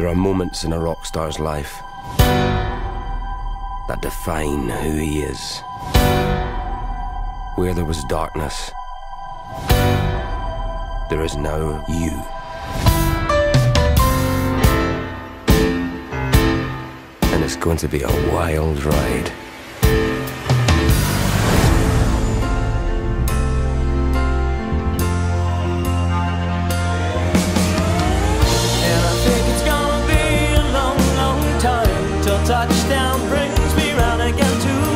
There are moments in a rock star's life that define who he is. Where there was darkness, there is now you. And it's going to be a wild ride. touchdown brings me round again to